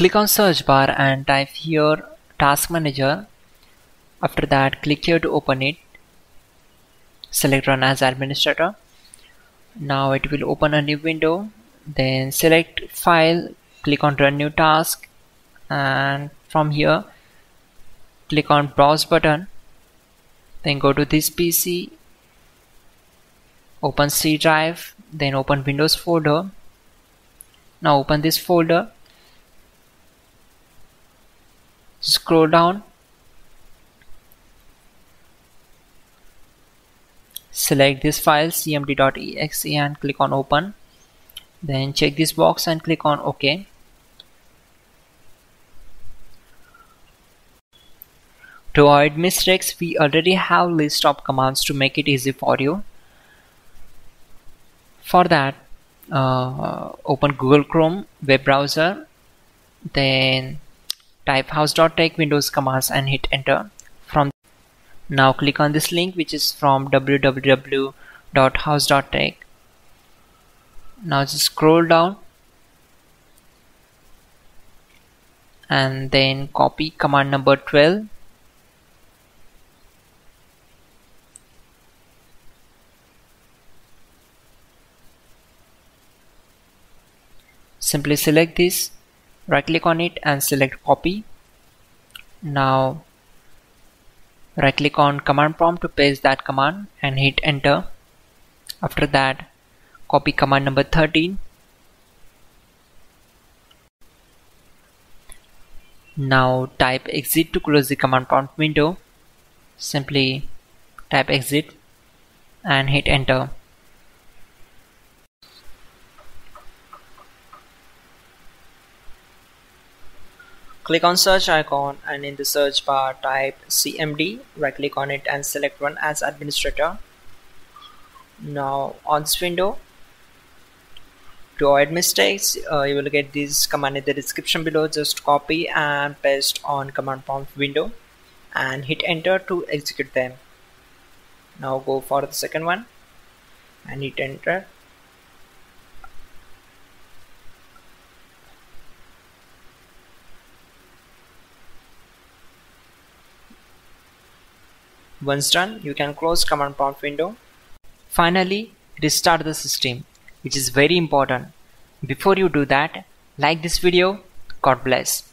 click on search bar and type here task manager. After that click here to open it. Select run as administrator. Now it will open a new window. Then select file click on run new task. And from here click on browse button. Then go to this PC open C drive. Then open Windows folder. Now open this folder scroll down. Select this file cmd.exe and click on open. Then check this box and click on ok. To avoid mistakes we already have list of commands to make it easy for you. For that uh, open Google Chrome web browser then type hows.tech windows commands and hit enter. From now click on this link which is from www.hows.tech now just scroll down and then copy command number 12 simply select this right click on it and select copy. Now right click on command prompt to paste that command and hit enter. After that copy command number 13 now type exit to close the command prompt window. Simply type exit and hit enter Click on search icon and in the search bar type CMD, right click on it and select run as administrator. Now on this window, to avoid mistakes, uh, you will get this command in the description below. Just copy and paste on command prompt window and hit enter to execute them. Now go for the second one and hit enter Once done, you can close command prompt window. Finally, restart the system, which is very important. Before you do that, like this video. God bless.